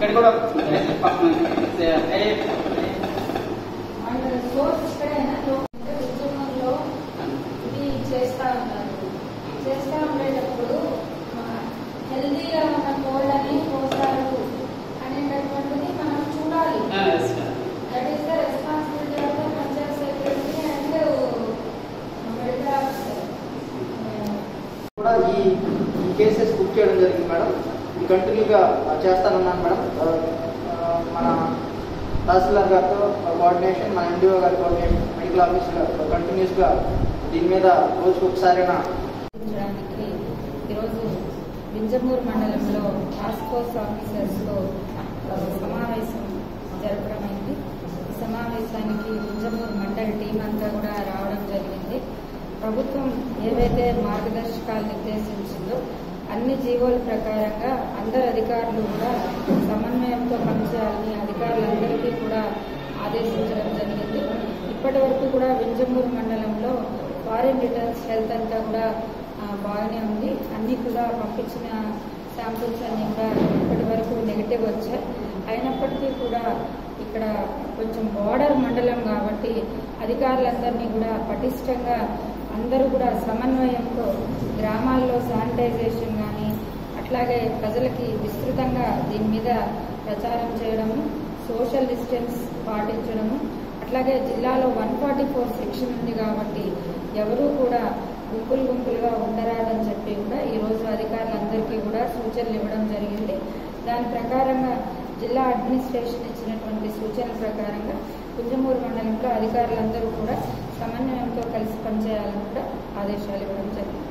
కూడా ఇది చేస్తా చేస్తా ఉండేటప్పుడు హెల్దీగా మనం చూడాలి అండ్ కూడా ఈ కేసెస్ బుక్ చేయడం జరిగింది మేడం. కంటిన్యూగా చేస్తానన్నాను మేడం. మన తహసీల్దార్ గారితో కోఆర్డినేషన్ మన ఎండిఓ గారి కోఆర్డినేషన్ మెడికల్ ఆఫీసర్ కంటిన్యూస్గా దీని మీద రోజుకు ఒకసారైనా ఈరోజు వింజమూరు మండలంలో టాస్క్ ఫోర్స్ ఆఫీసర్స్తో సమావేశం జరపడమైంది. అయింది సమావేశానికి వింజమూరు మండల్ టీం అంతా కూడా రావడం జరిగింది. ప్రభుత్వం ఏవైతే మార్గదర్శకాలు నిర్దేశించిందో అన్ని జీవోల ప్రకారంగా అందరు అధికారులు కూడా సమన్వయంతో పనిచేయాలని అధికారులందరికీ కూడా ఆదేశించడం జరిగింది. ఇప్పటి వరకు కూడా వింజమూరు మండలంలో ఫారిన్ రిటర్న్స్ హెల్త్ అంతా కూడా బాగానే ఉంది. అన్ని కూడా పంపించిన శాంపుల్స్ అన్ని కూడా ఇప్పటి వరకు నెగిటివ్ వచ్చాయి. అయినప్పటికీ కూడా ఇక్కడ కొంచెం బార్డర్ మండలం కాబట్టి అధికారులందరినీ కూడా పటిష్టంగా అందరూ కూడా సమన్వయంతో గ్రామాల్లో శానిటైజేషన్ కానీ అట్లాగే ప్రజలకి విస్తృతంగా దీని మీద ప్రచారం చేయడము సోషల్ డిస్టెన్స్ పాటించడము అట్లాగే జిల్లాలో వన్ ఫార్టీ ఫోర్ సెక్షన్ ఉంది కాబట్టి ఎవరూ కూడా గుంపులు గుంపులుగా ఉండరాదని చెప్పి కూడా ఈరోజు అధికారులందరికీ కూడా సూచనలు ఇవ్వడం జరిగింది. దాని ప్రకారంగా జిల్లా అడ్మినిస్ట్రేషన్ ఇచ్చినటువంటి సూచనల ప్రకారంగా కుంజమూరు మండలంలో అధికారులందరూ కూడా సమన్వయంతో కలిసి పనిచేయాలని కూడా ఆదేశాలు ఇవ్వడం జరిగింది